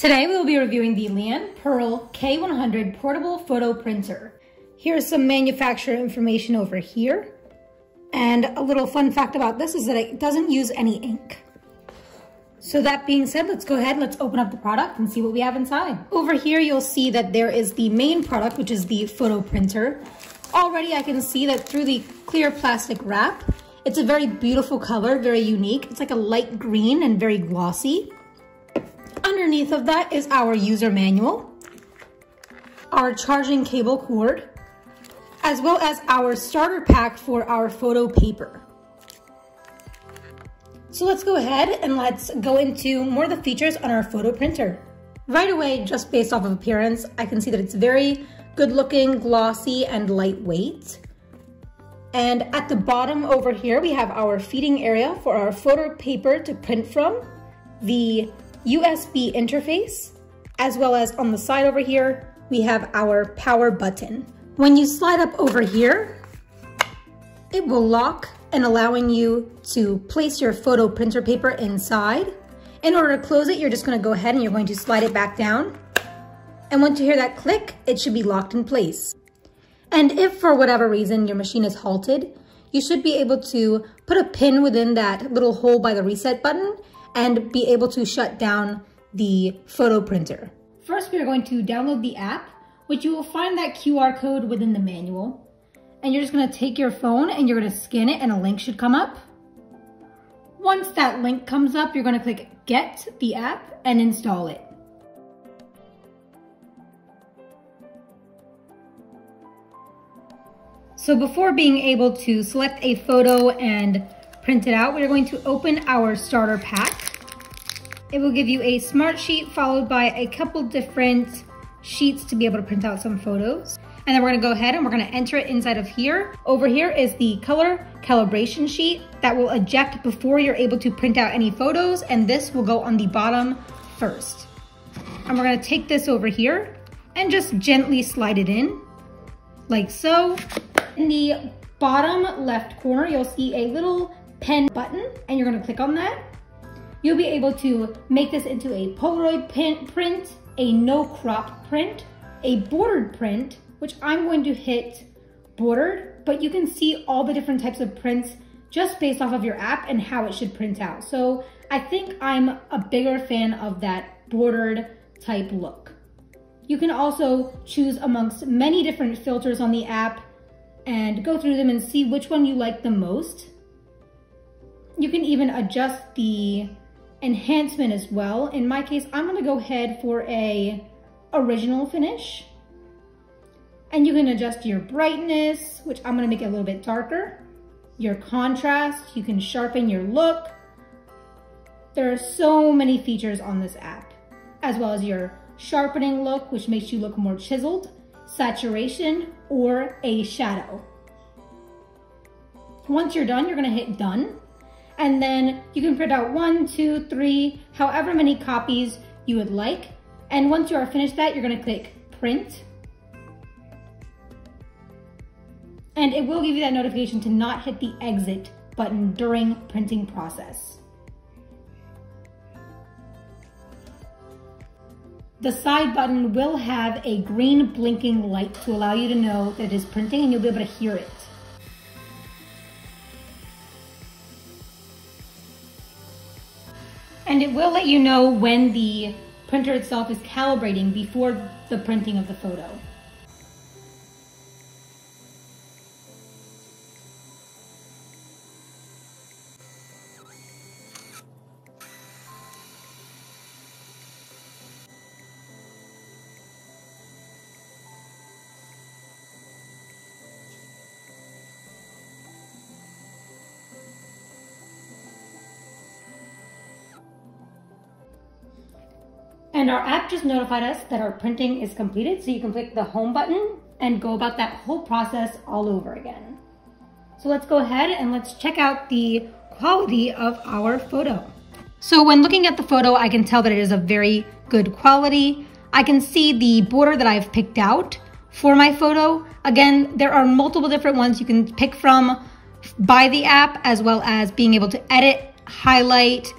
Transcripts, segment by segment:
Today we will be reviewing the Liene Pearl K100 Portable Photo Printer. Here's some manufacturer information over here. And a little fun fact about this is that it doesn't use any ink. So that being said, let's go ahead, let's open up the product and see what we have inside. Over here, you'll see that there is the main product, which is the photo printer. Already I can see that through the clear plastic wrap, it's a very beautiful color, very unique. It's like a light green and very glossy. Underneath of that is our user manual, our charging cable cord, as well as our starter pack for our photo paper. So let's go ahead and let's go into more of the features on our photo printer. Right away, just based off of appearance, I can see that it's very good looking, glossy, and lightweight. And at the bottom over here, we have our feeding area for our photo paper to print from, the USB interface, as well as on the side over here, we have our power button. When you slide up over here, it will lock and allowing you to place your photo printer paper inside. In order to close it, you're just gonna go ahead and you're going to slide it back down. And once you hear that click, it should be locked in place. And if for whatever reason your machine is halted, you should be able to put a pin within that little hole by the reset button and be able to shut down the photo printer. First, we are going to download the app, which you will find that QR code within the manual. And you're just gonna take your phone and you're gonna scan it and a link should come up. Once that link comes up, you're gonna click get the app and install it. So before being able to select a photo and print it out, we're going to open our starter pack. It will give you a smart sheet followed by a couple different sheets to be able to print out some photos. And then we're gonna go ahead and we're gonna enter it inside of here. Over here is the color calibration sheet that will eject before you're able to print out any photos and this will go on the bottom first. And we're gonna take this over here and just gently slide it in like so. In the bottom left corner, you'll see a little pen button and you're gonna click on that. You'll be able to make this into a Polaroid print, a no crop print, a bordered print, which I'm going to hit bordered, but you can see all the different types of prints just based off of your app and how it should print out. So I think I'm a bigger fan of that bordered type look. You can also choose amongst many different filters on the app and go through them and see which one you like the most. You can even adjust the enhancement as well. In my case, I'm gonna go ahead for a original finish. And you can adjust your brightness, which I'm gonna make it a little bit darker. Your contrast, you can sharpen your look. There are so many features on this app, as well as your sharpening look, which makes you look more chiseled, saturation, or a shadow. Once you're done, you're gonna hit done. And then you can print out one, two, three, however many copies you would like. And once you are finished that, you're gonna click print. and it will give you that notification to not hit the exit button during printing process. The side button will have a green blinking light to allow you to know that it is printing and you'll be able to hear it. It will let you know when the printer itself is calibrating before the printing of the photo. And our app just notified us that our printing is completed. So you can click the home button and go about that whole process all over again. So let's go ahead and let's check out the quality of our photo. So when looking at the photo, I can tell that it is a very good quality. I can see the border that I've picked out for my photo. Again, there are multiple different ones you can pick from by the app, as well as being able to edit, highlight,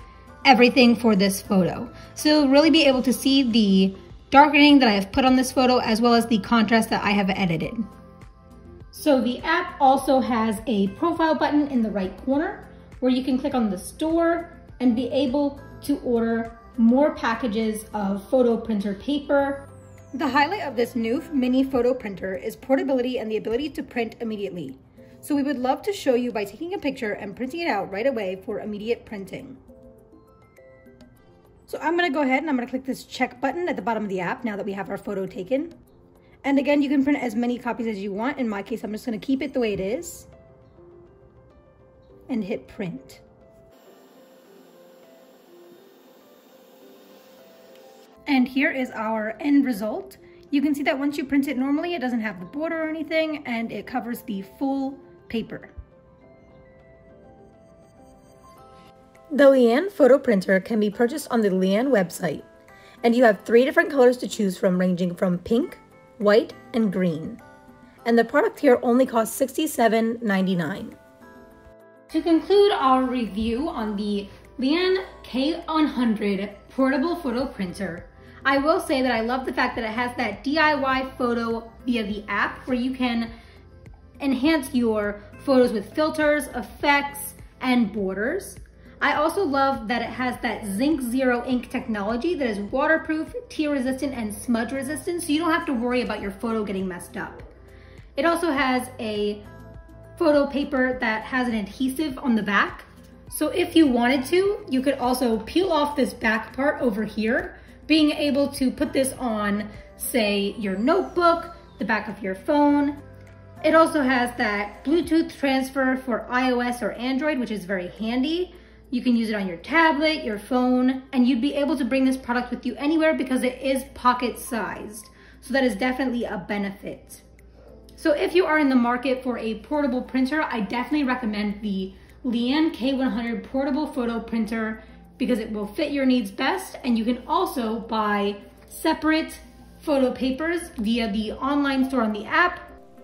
everything for this photo. So you'll really be able to see the darkening that I have put on this photo as well as the contrast that I have edited. So the app also has a profile button in the right corner where you can click on the store and be able to order more packages of photo printer paper. The highlight of this new mini photo printer is portability and the ability to print immediately. So we would love to show you by taking a picture and printing it out right away for immediate printing. So I'm gonna go ahead and I'm gonna click this check button at the bottom of the app now that we have our photo taken. And again, you can print as many copies as you want. In my case, I'm just gonna keep it the way it is and hit print. And here is our end result. You can see that once you print it normally, it doesn't have the border or anything and it covers the full paper. The Liene photo printer can be purchased on the Liene website, and you have three different colors to choose from ranging from pink, white, and green. And the product here only costs $67.99. To conclude our review on the Liene K100 portable photo printer, I will say that I love the fact that it has that DIY photo via the app where you can enhance your photos with filters, effects, and borders. I also love that it has that ZINK zero ink technology that is waterproof, tear resistant, and smudge resistant, so you don't have to worry about your photo getting messed up. It also has a photo paper that has an adhesive on the back. So if you wanted to, you could also peel off this back part over here, being able to put this on, say, your notebook, the back of your phone, it also has that Bluetooth transfer for iOS or Android, which is very handy. You can use it on your tablet, your phone, and you'd be able to bring this product with you anywhere because it is pocket sized. So that is definitely a benefit. So if you are in the market for a portable printer, I definitely recommend the Liene K100 portable photo printer because it will fit your needs best and you can also buy separate photo papers via the online store on the app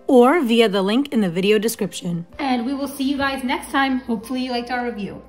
or via the link in the video description. And we will see you guys next time. Hopefully you liked our review.